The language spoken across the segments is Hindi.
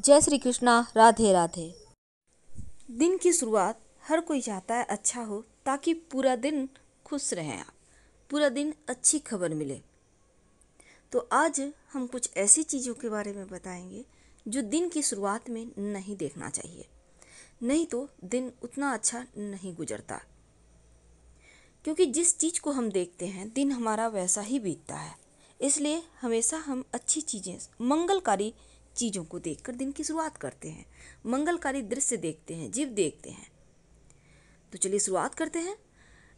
जय श्री कृष्णा, राधे राधे। दिन की शुरुआत, हर कोई चाहता है अच्छा हो, ताकि पूरा दिन खुश रहें आप। पूरा दिन अच्छी खबर मिले। तो आज हम कुछ ऐसी चीज़ों के बारे में बताएँगे, जो दिन की शुरुआत में नहीं देखना चाहिए। नहीं तो दिन उतना अच्छा नहीं गुजरता। क्योंकि जिस चीज़ को हम देखते हैं, दिन हमारा वैसा ही बीतता है। इसलिए हमेशा हम अच्छी चीज़ें, मंगलकारी चीज़ों को देखकर दिन की शुरुआत करते हैं। मंगलकारी दृश्य देखते हैं, जीव देखते हैं। तो चलिए शुरुआत करते हैं।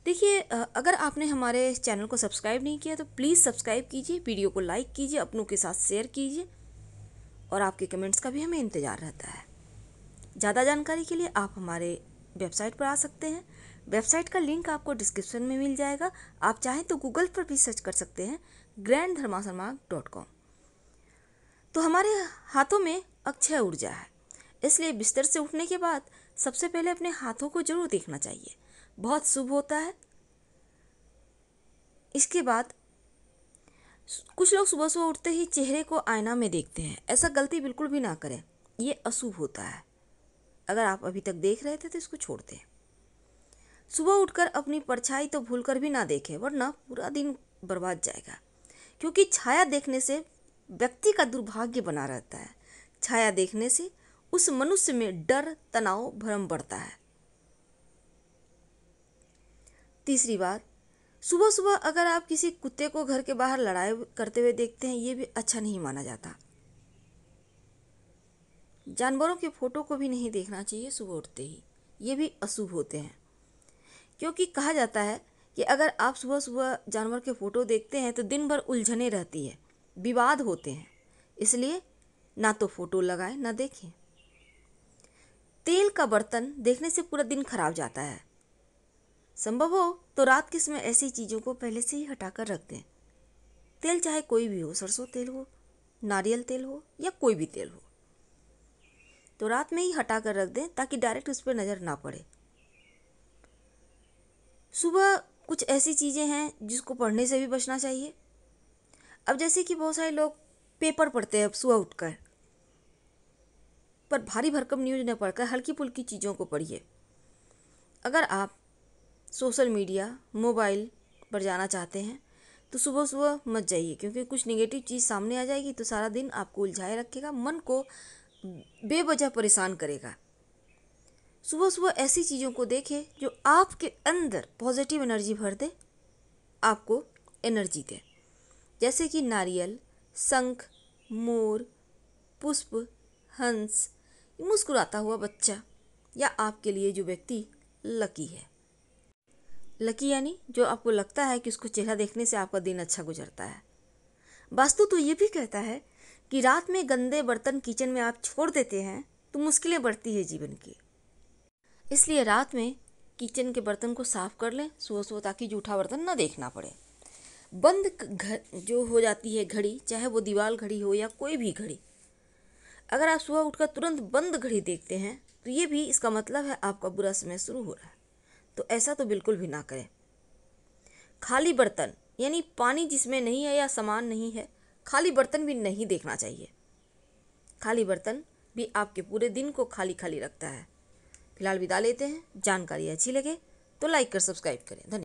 देखिए अगर आपने हमारे चैनल को सब्सक्राइब नहीं किया तो प्लीज़ सब्सक्राइब कीजिए, वीडियो को लाइक कीजिए, अपनों के साथ शेयर कीजिए और आपके कमेंट्स का भी हमें इंतज़ार रहता है। ज़्यादा जानकारी के लिए आप हमारे वेबसाइट पर आ सकते हैं। वेबसाइट का लिंक आपको डिस्क्रिप्शन में मिल जाएगा। आप चाहें तो गूगल पर भी सर्च कर सकते हैं, ग्रैंड धर्मासमाग डॉट कॉम। तो हमारे हाथों में अक्षय ऊर्जा है। इसलिए बिस्तर से उठने के बाद सबसे पहले अपने हाथों को ज़रूर देखना चाहिए। बहुत शुभ होता है। इसके बाद कुछ लोग सुबह सुबह उठते ही चेहरे को आईना में देखते हैं। ऐसा गलती बिल्कुल भी ना करें। ये अशुभ होता है। अगर आप अभी तक देख रहे थे तो इसको छोड़ दें। सुबह उठकर अपनी परछाई तो भूलकर भी ना देखें, वरना पूरा दिन बर्बाद जाएगा। क्योंकि छाया देखने से व्यक्ति का दुर्भाग्य बना रहता है। छाया देखने से उस मनुष्य में डर, तनाव, भ्रम बढ़ता है। तीसरी बात सुबह सुबह अगर आप किसी कुत्ते को घर के बाहर लड़ाई करते हुए देखते हैं, ये भी अच्छा नहीं माना जाता। जानवरों के फ़ोटो को भी नहीं देखना चाहिए सुबह उठते ही। ये भी अशुभ होते हैं। क्योंकि कहा जाता है कि अगर आप सुबह सुबह जानवर के फ़ोटो देखते हैं तो दिन भर उलझने रहती है। विवाद होते हैं। इसलिए ना तो फ़ोटो लगाएँ, ना देखें। तेल का बर्तन देखने से पूरा दिन खराब जाता है। संभव हो तो रात के समय ऐसी चीज़ों को पहले से ही हटाकर रख दें। तेल चाहे कोई भी हो, सरसों तेल हो, नारियल तेल हो या कोई भी तेल हो। तो रात में ही हटा कर रख दें ताकि डायरेक्ट उस पर नज़र ना पड़े। सुबह कुछ ऐसी चीज़ें हैं जिसको पढ़ने से भी बचना चाहिए। अब जैसे कि बहुत सारे लोग पेपर पढ़ते हैं अब सुबह उठकर। पर भारी भरकम न्यूज़ न पढ़कर हल्की फुल्की चीज़ों को पढ़िए। अगर आप सोशल मीडिया, मोबाइल पर जाना चाहते हैं तो सुबह सुबह मत जाइए, क्योंकि कुछ निगेटिव चीज़ सामने आ जाएगी तो सारा दिन आपको उलझाए रखेगा, मन को बेवजह परेशान करेगा। सुबह सुबह ऐसी चीज़ों को देखें जो आपके अंदर पॉजिटिव एनर्जी भर दे, आपको एनर्जी दे। जैसे कि नारियल, शंख, मोर, पुष्प, हंस मुस्कुराता हुआ बच्चा या आपके लिए जो व्यक्ति लकी है। लकी यानी जो आपको लगता है कि उसको चेहरा देखने से आपका दिन अच्छा गुजरता है। वास्तु तो ये भी कहता है कि रात में गंदे बर्तन किचन में आप छोड़ देते हैं तो मुश्किलें बढ़ती है जीवन की। इसलिए रात में किचन के बर्तन को साफ़ कर लें सुबह सुबह ताकि जूठा बर्तन ना देखना पड़े। बंद घर जो हो जाती है घड़ी, चाहे वो दीवार घड़ी हो या कोई भी घड़ी, अगर आप सुबह उठकर तुरंत बंद घड़ी देखते हैं तो ये भी इसका मतलब है आपका बुरा समय शुरू हो रहा है। तो ऐसा तो बिल्कुल भी ना करें। खाली बर्तन, यानी पानी जिसमें नहीं है या सामान नहीं है, खाली बर्तन भी नहीं देखना चाहिए। खाली बर्तन भी आपके पूरे दिन को खाली खाली रखता है। फ़िलहाल विदा लेते हैं। जानकारी अच्छी लगे तो लाइक कर, सब्सक्राइब करें। धन्यवाद